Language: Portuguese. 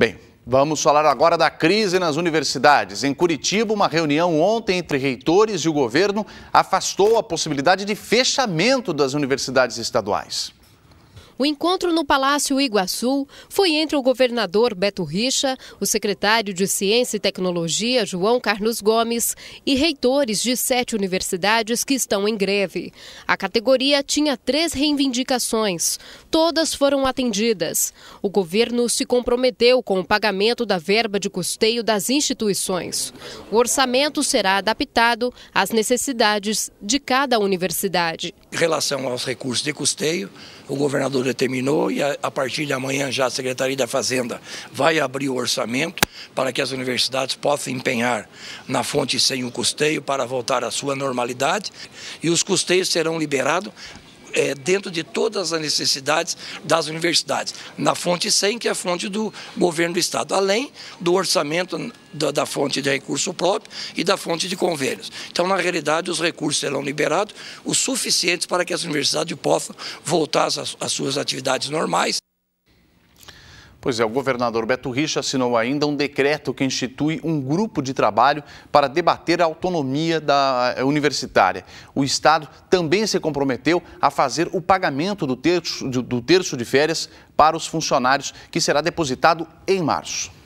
Bem, vamos falar agora da crise nas universidades. Em Curitiba, uma reunião ontem entre reitores e o governo afastou a possibilidade de fechamento das universidades estaduais. O encontro no Palácio Iguaçu foi entre o governador Beto Richa, o secretário de Ciência e Tecnologia, João Carlos Gomes, e reitores de sete universidades que estão em greve. A categoria tinha três reivindicações. Todas foram atendidas. O governo se comprometeu com o pagamento da verba de custeio das instituições. O orçamento será adaptado às necessidades de cada universidade. Em relação aos recursos de custeio, o governador determinou e a, a, partir de amanhã já a Secretaria da Fazenda vai abrir o orçamento para que as universidades possam empenhar na fonte sem o custeio para voltar à sua normalidade. E os custeios serão liberados é, dentro de todas as necessidades das universidades, na fonte 100, que é a fonte do governo do Estado, além do orçamento da, da, fonte de recurso próprio e da fonte de convênios. Então, na realidade, os recursos serão liberados, os suficientes para que as universidades possam voltar às, às suas atividades normais. Pois é, o governador Beto Richa assinou ainda um decreto que institui um grupo de trabalho para debater a autonomia da eh, universitária. O Estado também se comprometeu a fazer o pagamento do terço, do terço de férias para os funcionários, que será depositado em março.